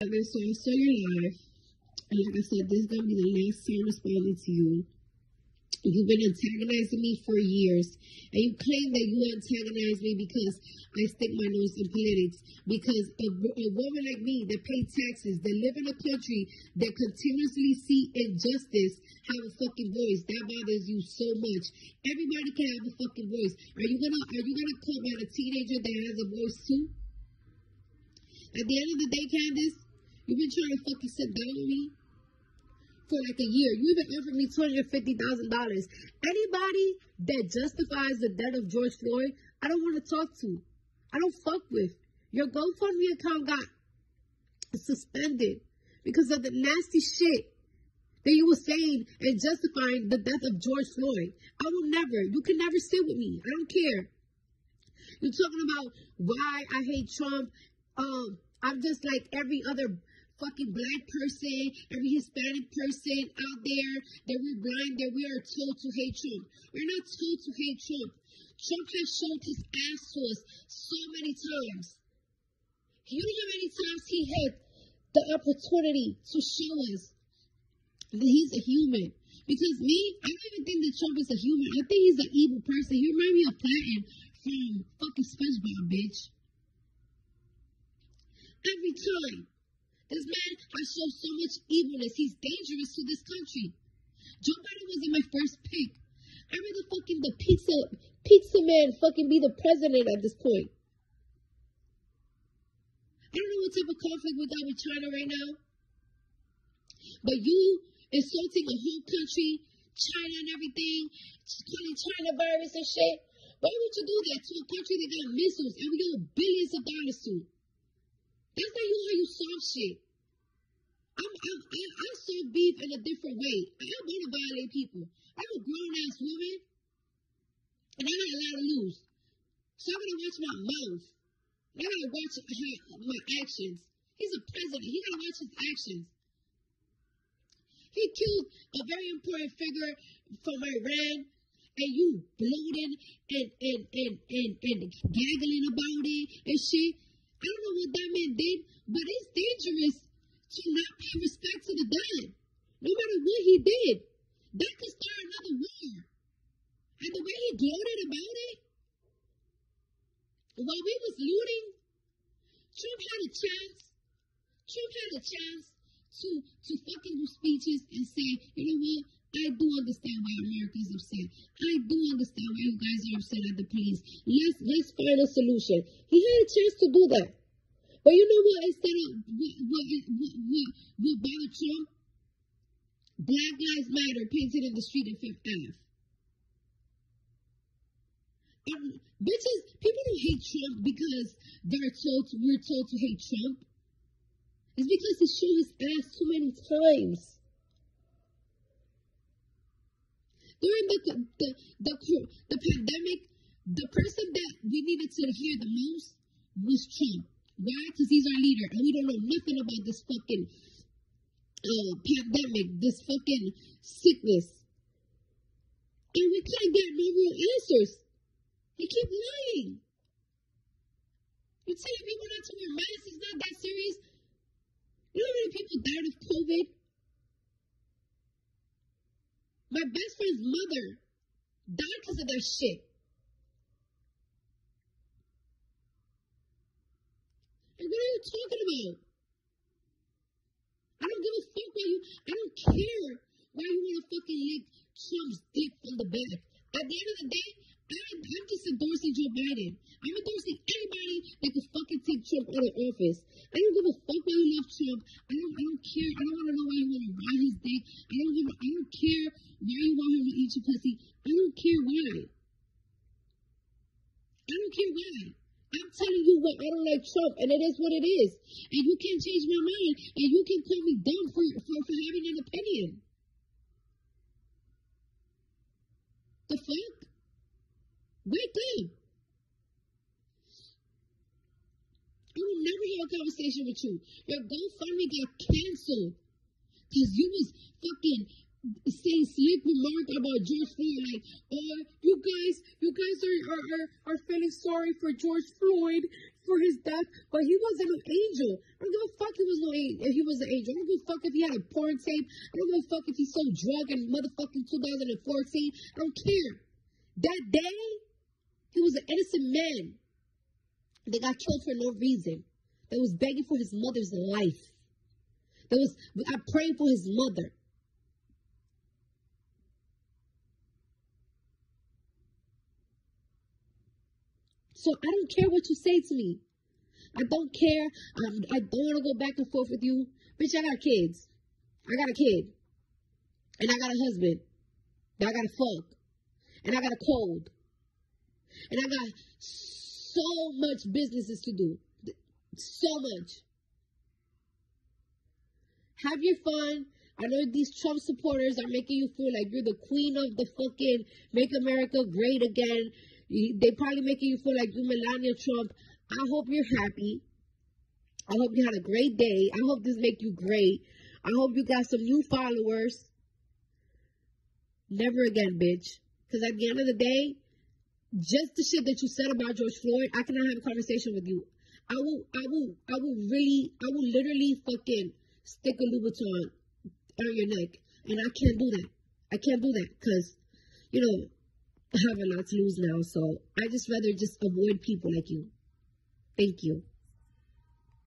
So I saw your live, and like I said, this is gonna be the last time responding to you. You've been antagonizing me for years, and you claim that you antagonize me because I stick my nose in politics. Because a, a woman like me that pay taxes, that live in a country that continuously see injustice, have a fucking voice. That bothers you so much. Everybody can have a fucking voice. Are you gonna Are you gonna come at a teenager that has a voice too? At the end of the day, Candace, you've been trying to fucking sit down with me for like a year. You even offered me $250,000. Anybody that justifies the death of George Floyd, I don't want to talk to. I don't fuck with. Your GoFundMe account got suspended because of the nasty shit that you were saying and justifying the death of George Floyd. I will never, you can never sit with me. I don't care. You're talking about why I hate Trump. Um, I'm just like every other fucking black person, every Hispanic person out there that we're blind, that we are told to hate Trump. We're not told to hate Trump. Trump has shown his ass to us so many times. You know how many times he had the opportunity to show us that he's a human. Because me, I don't even think that Trump is a human. I think he's an evil person. He reminds me of Plankton from fucking SpongeBob, bitch. Every time. This man has shown so much evilness. He's dangerous to this country. Joe Biden wasn't my first pick. I'd rather fucking the pizza pizza man fucking be the president at this point. I don't know what type of conflict we got with China right now. But you insulting a whole country, China and everything, calling China virus and shit. Why would you do that to a country that got missiles and we got billions of dollars to? That's not you how you solve shit. I'm, I'm, I, I solve beef in a different way. I don't want to violate people. I'm a grown ass woman, and I got a lot to lose. So I'm gonna watch my mouth. I gotta watch my actions. He's a president. He gotta watch his actions. He killed a very important figure from Iran, and you bloating and and and and, and gaggling about it and shit. I don't know what that man did, but it's dangerous to not pay respect to the dead. No matter what he did, that could start another war. And the way he gloated about it, while we was looting, Trump had a chance. Trump had a chance to to fucking do speeches and say, you know what? I do understand why America is upset. I do understand why you guys are upset at the police. Let's let's find a solution. He had a chance to do that. But you know what? Instead of what what what, what, what bothered Trump? Black Lives Matter painted in the street in Fifth Ave. Um, bitches, people don't hate Trump because they're told to, we're told to hate Trump. It's because he showed his ass too many times. During the, the, the, the pandemic, the person that we needed to hear the most was Trump. Why? Because he's our leader, and we don't know nothing about this fucking uh, pandemic, this fucking sickness. And we couldn't get no real answers. He keep lying. You're telling people not to wear masks it's not that serious? You know how many people died of COVID? My best friend's mother died because of that shit. And what are you talking about? I don't give a fuck why you, I don't care why you want to fucking lick Trump's dick on the back. At the end of the day, I'm, I'm just endorsing Joe Biden. I'm endorsing anybody that could fucking take Trump out of office. I don't give a fuck why you love Trump. I don't, I don't care. I don't want to know why you want to ride his dick. I don't give a, I don't care why you want him to eat your pussy. I don't care why. I don't care why. I'm telling you what I don't like Trump, and it is what it is. And you can't change my mind, and you can call me dumb for, for, for having an opinion. The fuck? Wake up. I will never have a conversation with you. Your GoFundMe got canceled because you was fucking saying slick remark about George Floyd, like, oh, you guys, you guys are, are, are, feeling sorry for George Floyd for his death, but he wasn't an angel. I don't give a fuck he was no if he was an angel. I don't give a fuck if he had a porn tape. I don't give a fuck if he sold drug in motherfucking 2014. I don't care. That day, he was an innocent man. They got killed for no reason. That was begging for his mother's life. That was I praying for his mother. So I don't care what you say to me. I don't care. Um, I don't want to go back and forth with you. Bitch, I got kids. I got a kid. And I got a husband. And I got a fuck. And I got a cold. And I got so much businesses to do. So much. Have your fun. I know these Trump supporters are making you feel like you're the queen of the fucking make America great again. They probably making you feel like you Melania Trump. I hope you're happy. I hope you had a great day. I hope this make you great. I hope you got some new followers. Never again, bitch. Because at the end of the day, just the shit that you said about George Floyd, I cannot have a conversation with you. I will, I will, I will really, I will literally fucking stick a Louboutin on your neck. And I can't do that. I can't do that because, you know, have a lot to lose now. So I just rather just avoid people like you. Thank you.